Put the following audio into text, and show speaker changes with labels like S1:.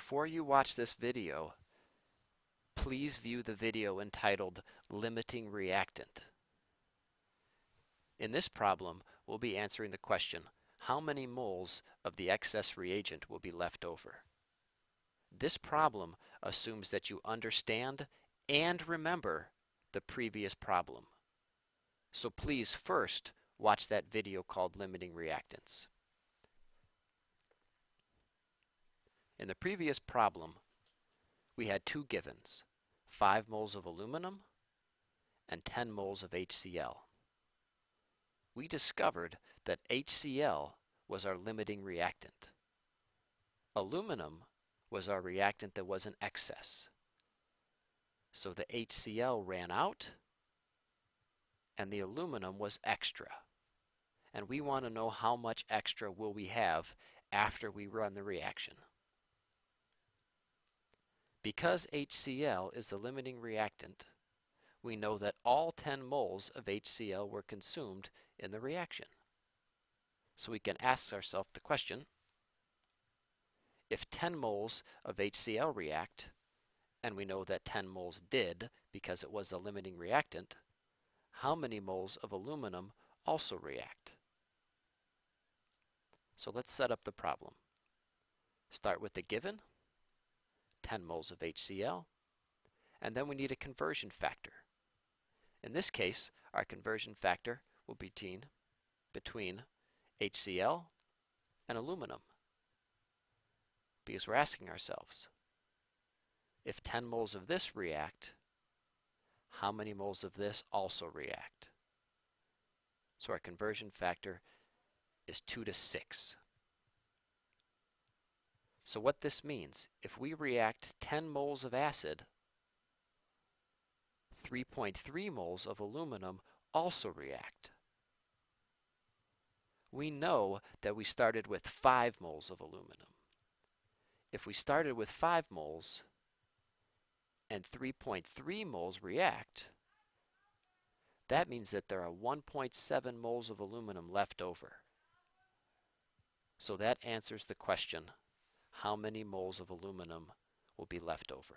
S1: before you watch this video, please view the video entitled Limiting Reactant. In this problem, we'll be answering the question, how many moles of the excess reagent will be left over? This problem assumes that you understand and remember the previous problem. So please first watch that video called Limiting Reactants. In the previous problem, we had two givens, 5 moles of aluminum and 10 moles of HCl. We discovered that HCl was our limiting reactant. Aluminum was our reactant that was in excess. So the HCl ran out and the aluminum was extra. And we want to know how much extra will we have after we run the reaction. Because HCl is the limiting reactant, we know that all 10 moles of HCl were consumed in the reaction. So we can ask ourselves the question, if 10 moles of HCl react, and we know that 10 moles did because it was a limiting reactant, how many moles of aluminum also react? So let's set up the problem. Start with the given, 10 moles of HCl, and then we need a conversion factor. In this case, our conversion factor will be between, HCl and aluminum because we're asking ourselves, if 10 moles of this react, how many moles of this also react? So our conversion factor is 2 to 6. So what this means, if we react 10 moles of acid, 3.3 moles of aluminum also react. We know that we started with 5 moles of aluminum if we started with 5 moles and 3.3 moles react, that means that there are 1.7 moles of aluminum left over. So that answers the question, how many moles of aluminum will be left over?